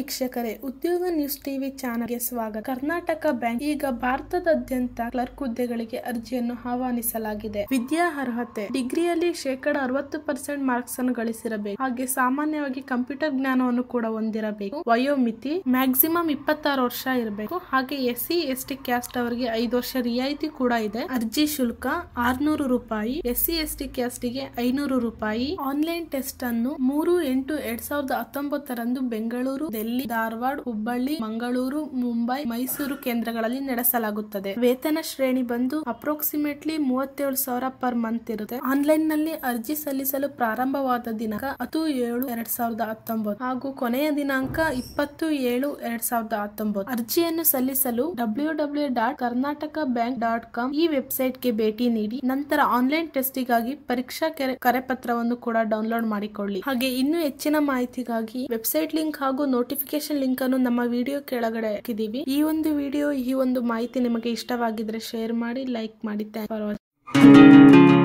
ವೀಕ್ಷಕರೇ, ಉದ್ಯೋಗ news TV ಚಾನಲ್ಗೆ ಸ್ವಾಗತ. ಕರ್ನಾಟಕ ಬ್ಯಾಂಕ್ ಈಗ ಭಾರತದಾದ್ಯಂತ ಕ್ಲರ್ಕ್ ಹುದ್ದೆಗಳಿಗೆ ಅರ್ಜಿಯನ್ನು ಆಹ್ವಾನಿಸಲಾಗಿದೆ. ವಿದ್ಯಾ ಅರ್ಹತೆ, ಡಿಗ್ರಿಯಲ್ಲಿ ಶೇಕಡ ಅರವತ್ತು ಪರ್ಸೆಂಟ್ ಮಾರ್ಕ್ಸ್ ಅನ್ನು ಗಳಿಸಿರಬೇಕು. ಹಾಗೆ ಸಾಮಾನ್ಯವಾಗಿ ಕಂಪ್ಯೂಟರ್ ಜ್ಞಾನವನ್ನು ಕೂಡ ಹೊಂದಿರಬೇಕು. ವಯೋಮಿತಿ, ಮ್ಯಾಕ್ಸಿಮಮ್ ಇಪ್ಪತ್ತಾರು ವರ್ಷ ಇರಬೇಕು. ಹಾಗೆ ಎಸ್ ಸಿ ಕ್ಯಾಸ್ಟ್ ಅವರಿಗೆ ಐದು ವರ್ಷ ರಿಯಾಯಿತಿ ಕೂಡ ಇದೆ. ಅರ್ಜಿ ಶುಲ್ಕ ಆರ್ನೂರು ರೂಪಾಯಿ ಎಸ್ ಸಿ ಎಸ್ ಕ್ಯಾಸ್ಟ್ಗೆ ಐನೂರು ರೂಪಾಯಿ. ಆನ್ಲೈನ್ ಟೆಸ್ಟ್ ಅನ್ನು ಮೂರು ಎಂಟು ಎರಡ್ ಸಾವಿರದ ಹತ್ತೊಂಬತ್ತರಂದು ಬೆಂಗಳೂರು ಡೆಲ್ಲಿ ಧಾರವಾಡ, ಹುಬ್ಬಳ್ಳಿ, ಮಂಗಳೂರು, ಮುಂಬೈ, ಮೈಸೂರು ಕೇಂದ್ರಗಳಲ್ಲಿ ನಡೆಸಲಾಗುತ್ತದೆ. ವೇತನ ಶ್ರೇಣಿ ಬಂದು ಅಪ್ರಾಕ್ಸಿಮೇಟ್ಲಿ ಮೂವತ್ತೇಳು ಸಾವಿರ ಪರ್ ಮಂತ್ ಇರುತ್ತೆ. ಆನ್ಲೈನ್ನಲ್ಲಿ ಅರ್ಜಿ ಸಲ್ಲಿಸಲು ಪ್ರಾರಂಭವಾದ ದಿನಾಂಕ ಹತ್ತು ಏಳು ಎರಡ್ ಸಾವಿರದ ಹತ್ತೊಂಬತ್ತು ಹಾಗೂ ಕೊನೆಯ ದಿನಾಂಕ ಇಪ್ಪತ್ತು ಏಳು ಎರಡ್ ಸಾವಿರದ ಹತ್ತೊಂಬತ್ತು. ಅರ್ಜಿಯನ್ನು ಸಲ್ಲಿಸಲು W W dot Karnataka bank dot com ಈ ವೆಬ್ಸೈಟ್ಗೆ ಭೇಟಿ ನೀಡಿ, ನಂತರ ಆನ್ಲೈನ್ ಟೆಸ್ಟಿಗಾಗಿ ಪರೀಕ್ಷಾ ಕೆರೆ- ಕರೆಪತ್ರವನ್ನು ಕೂಡ ಡೌನ್ಲೋಡ್ ಮಾಡಿಕೊಳ್ಳಿ. ಹಾಗೆ ಇನ್ನೂ ಹೆಚ್ಚಿನ ಮಾಹಿತಿಗಾಗಿ ವೆಬ್ಸೈಟ್ ಲಿಂಕ್ ಹಾಗೂ ನೋಟಿಫಿಕೇಶನ್ ಲಿಂಕ್ ಅನ್ನು ನಮ್ಮ ವಿಡಿಯೋ ಕೆಳಗಡೆ ಹಾಕಿದೀವಿ. ಈ ಒಂದು ವಿಡಿಯೋ ಈ ಒಂದು ಮಾಹಿತಿ ನಿಮಗೆ ಇಷ್ಟವಾಗಿದ್ರೆ ಶೇರ್ ಮಾಡಿ ಲೈಕ್ ಮಾಡಿ. Thank for watching